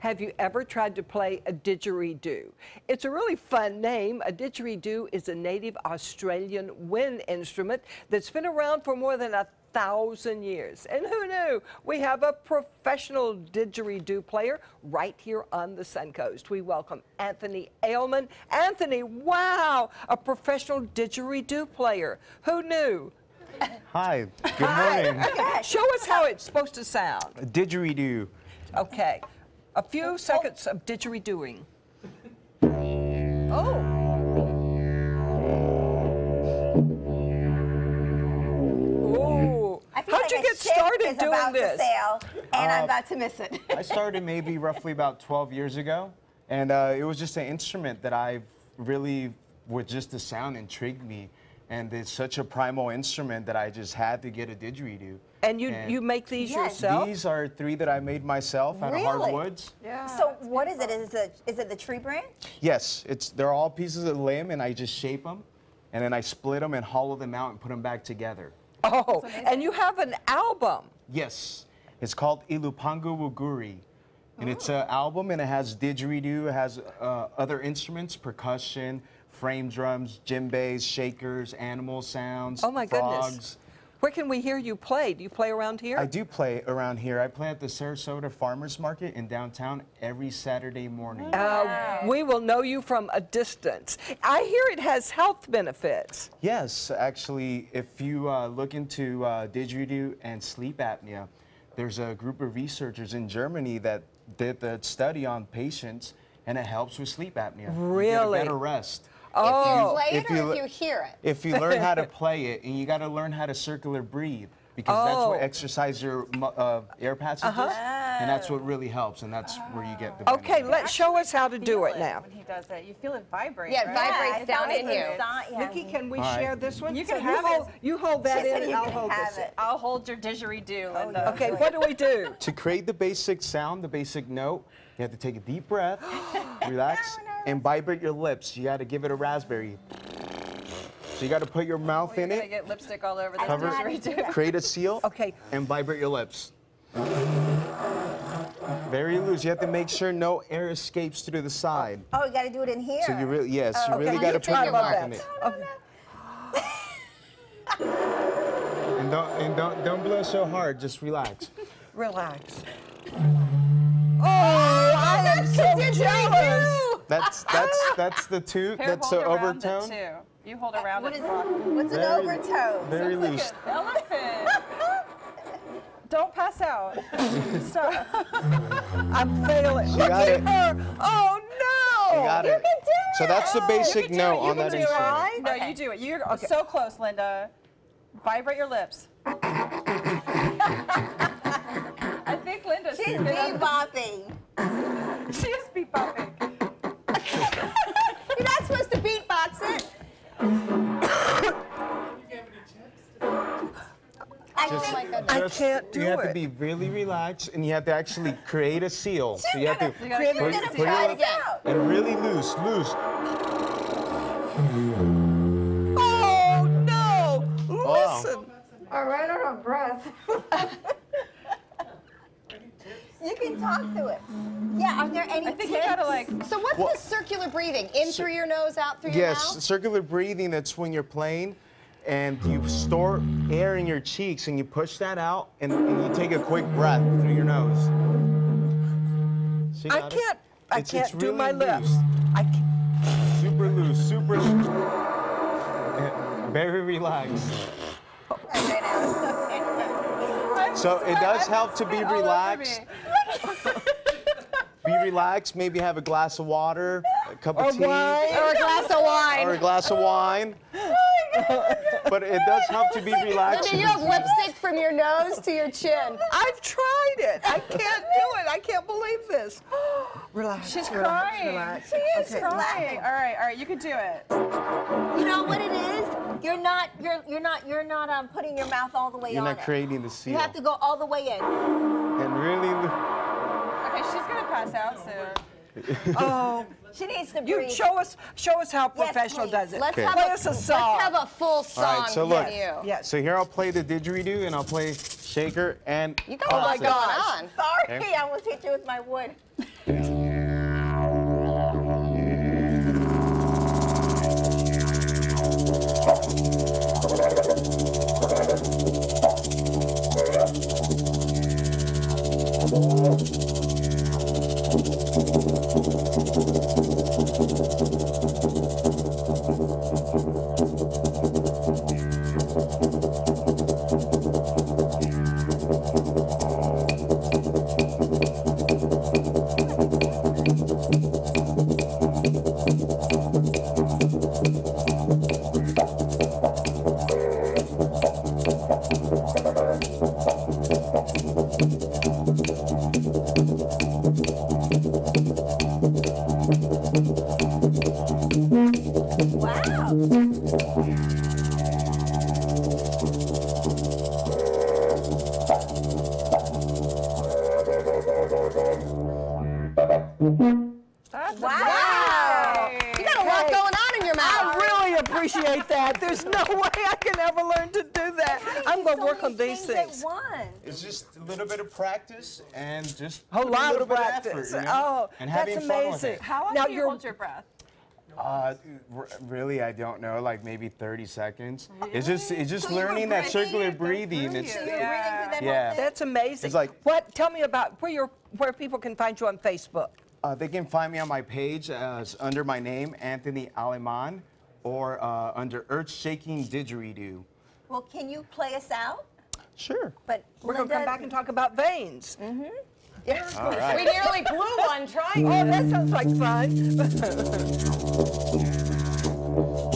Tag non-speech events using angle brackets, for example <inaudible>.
Have you ever tried to play a didgeridoo? It's a really fun name. A didgeridoo is a native Australian wind instrument that's been around for more than a thousand years. And who knew? We have a professional didgeridoo player right here on the Suncoast. We welcome Anthony Aylman. Anthony, wow, a professional didgeridoo player. Who knew? Hi, <laughs> good morning. Okay, show us how it's supposed to sound. Didgeridoo. Okay, a few seconds of didgeridooing. Oh. Ooh. I feel How'd like you get started is doing about this? To sail, and I'm Uh, about to miss it. <laughs> I started maybe roughly about 12 years ago, and uh, it was just an instrument that I really, with just the sound, intrigued me. And it's such a primal instrument that I just had to get a didgeridoo. And you And you make these Yes. yourself? These are three that I made myself out Really? of hardwoods. Yeah. so what is it? Is it is it the tree branch? Yes, it's they're all pieces of limb, and I just shape them, and then I split them and hollow them out and put them back together. oh, and you have an album. Yes, it's called Ilupangu Wuguri. And it's an album and it has didgeridoo, it has uh, other instruments, percussion, frame drums, djembes, shakers, animal sounds, Oh my frogs. goodness. Where can we hear you play? Do you play around here? I do play around here. I play at the Sarasota Farmers Market in downtown every Saturday morning. Uh, we will know you from a distance. I hear it has health benefits. Yes, actually, if you uh, look into uh, didgeridoo and sleep apnea, there's a group of researchers in Germany that did the study on patients, and it helps with sleep apnea. You Really? get a better rest. Oh. If you play If it or if you hear it? If you learn how to <laughs> play it, and you got to learn how to circular breathe, because that's what Oh. exercise your uh, air passages, and that's what oh. really helps, and that's where you get the. Oh. Okay, benefit. let's show us how to do feel it now. When he does that, you feel it vibrate. Yeah, it right? vibrates I down it in was you. inside- Nikki, can we All right. share this one? You can So have you hold, it. you hold that She in and I'll hold have this. it. I'll hold your didgeridoo, oh, Linda. Okay, what do we do? <laughs> To create the basic sound, the basic note, you have to take a deep breath, <gasps> relax, and vibrate your lips. You got to give it a raspberry. So you got to put your mouth You're in gonna it, get lipstick all over the cover, didgeridoo. create a seal, Okay. and vibrate your lips. Very loose. You have to make sure no air escapes through the side. Oh, you got to do it in here. So you really, yes, you oh, Okay, really got to put your about mouth in it. Oh, okay. And don't and don't don't blow so hard. Just relax. Relax. Oh, I am so jealous. That's that's that's the two. Here, That's the hold overtone. It too. You hold around What it. is what's an Very- overtone? Very Look loose. at elephant. <laughs> Don't pass out. <laughs> Stop. I'm failing. Look got at it. her. Oh no. You got it. can do So that's the basic You can do note it. You on can that do instrument. it. No, you do it. You're so close, Linda. Vibrate your lips. <laughs> I think Linda's She's figured out- bebopping. Think Just- can't do You have to be really relaxed, and you have to actually create a seal. So you have to You gotta Create create a a gonna put it again. and really loose, loose. Oh no. Wow. Listen. All right, on a breath. you can talk to it. Yeah, are there any I think tips? you gotta like. So what's Well- this circular breathing? In through your nose, out through your Yes, mouth? circular breathing. That's when you're playing, and you store air in your cheeks, and you push that out, and, and you take a quick breath through your nose. So you I can't I It's- can't it's do my lips. loose. I can't. Super loose, super. Very relaxed. So it does help to be relaxed. <laughs> Be relaxed. Maybe have a glass of water, a cup Or of tea, wine. Or a glass of wine. or a glass of wine. Oh But it does help to be relaxed. Linda, you have lipstick from your nose to your chin. I've tried it. I can't do it. I can't believe this. <gasps> Relax. She's relax, crying. Relax. She is Okay. crying. All right, all right, you can do it. You know what it is? You're not. You're. You're not. You're not um, putting your mouth all the way You're on not it. creating the seal. You have to go all the way in. and really. Okay, she's gonna pass out soon. <laughs> Oh, She needs to you show us show us how Yes, professional please. does it. Let's Okay. have Play a, us a let's have a full song All right, so look. you. Yes. So here I'll play the didgeridoo and I'll play shaker and. You got a lot pulse on. Sorry, Okay. I almost hit you with my wood. <laughs> Wow. There's no <laughs> way I can ever learn to do that. I'm going to So work many on these things things. At once. It's just a little bit of practice and just A whole lot little of bit practice. effort, you know? Oh, and that's having fun with amazing. it. How long Now do you hold your breath? Uh, r- really, I don't know. Like maybe 30 seconds. It's just it's just So learning that circular it, breathing. It's So breathing Yeah. that Yeah. That's amazing. It's like- what? Tell me about where your where people can find you on Facebook. uh, they can find me on my page as under my name, Anthony Aleman, or uh, under Earth Shaking Didgeridoo. Well, can you play us out? Sure. But We're going to come back and talk about veins. Mm-hmm. All right. We nearly blew one trying. Oh, that sounds like fun. <laughs>